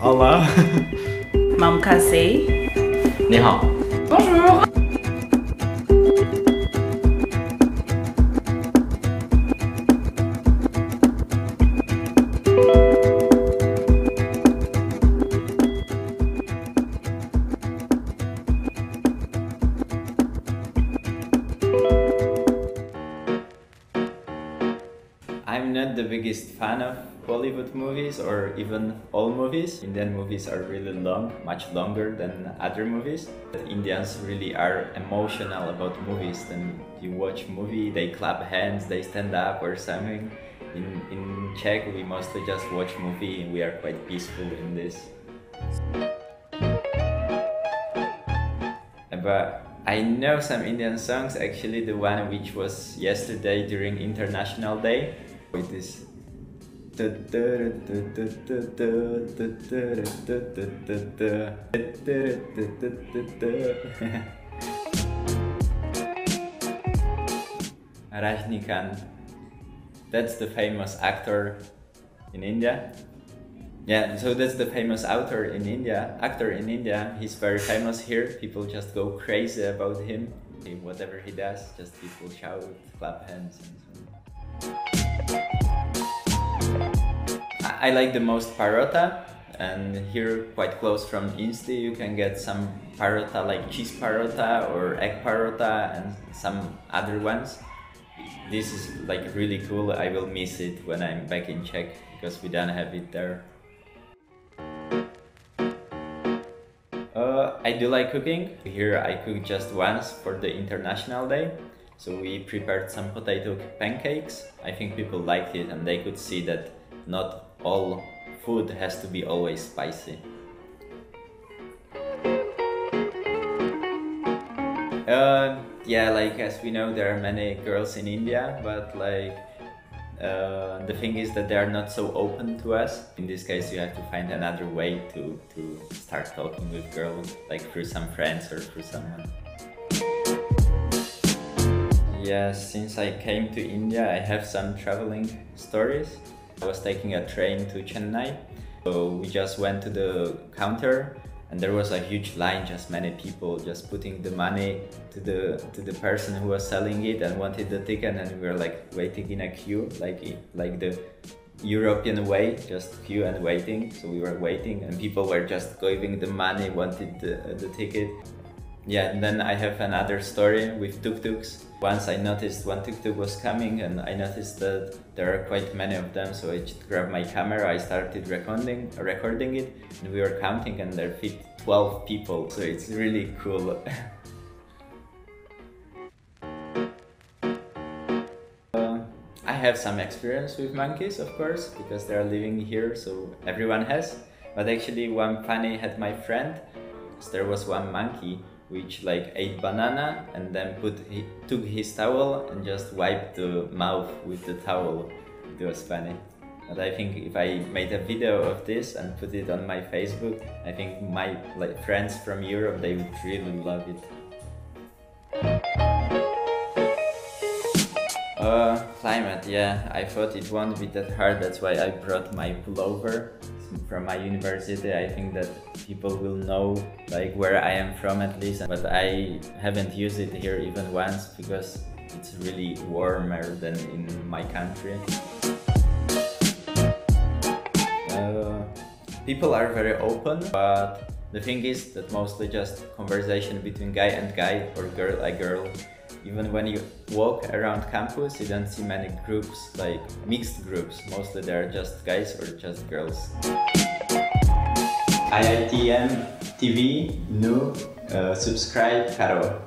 Olá. Mam cassé. 你好。Bonjour. I'm not the biggest fan of Bollywood movies or even all movies. Indian movies are really long, much longer than other movies. The Indians really are emotional about movies. Then you watch movie, they clap hands, they stand up or something. In, in Czech, we mostly just watch movie and we are quite peaceful in this. But I know some Indian songs, actually the one which was yesterday during International Day. It is Rajnikant. That's the famous actor in India. Yeah, so that's the famous author in India, actor in India. He's very famous here. People just go crazy about him. Whatever he does, just people shout, clap hands, and so on. I like the most parotta, and here quite close from Insti, you can get some parotta like cheese parotta or egg parotta and some other ones. This is like really cool. I will miss it when I'm back in Czech because we don't have it there. Uh, I do like cooking. Here I cooked just once for the International Day. So we prepared some potato pancakes. I think people liked it and they could see that not all food has to be always spicy. Uh, yeah, like as we know, there are many girls in India, but like uh, the thing is that they are not so open to us. In this case, you have to find another way to, to start talking with girls, like through some friends or through someone. Yes, since I came to India, I have some traveling stories. I was taking a train to Chennai. So we just went to the counter and there was a huge line, just many people just putting the money to the to the person who was selling it and wanted the ticket and we were like waiting in a queue, like like the European way, just queue and waiting. So we were waiting and people were just giving the money, wanted the, the ticket. Yeah, and then I have another story with tuk-tuks. Once I noticed one tuk-tuk was coming and I noticed that there are quite many of them, so I just grabbed my camera, I started recording, recording it, and we were counting and there fit 12 people, so it's really cool. Uh, I have some experience with monkeys, of course, because they are living here, so everyone has. But actually, one funny had my friend. There was one monkey which like ate banana and then put he took his towel and just wiped the mouth with the towel. It was funny. But I think if I made a video of this and put it on my Facebook, I think my like friends from Europe they would really love it. Uh, climate, yeah. I thought it won't be that hard. That's why I brought my pullover from my university. I think that people will know like where I am from at least. But I haven't used it here even once because it's really warmer than in my country. Uh, people are very open, but the thing is that mostly just conversation between guy and guy or girl and girl. Even when you walk around campus, you don't see many groups, like mixed groups. Mostly they are just guys or just girls. IITM TV, new, uh, subscribe, Karo.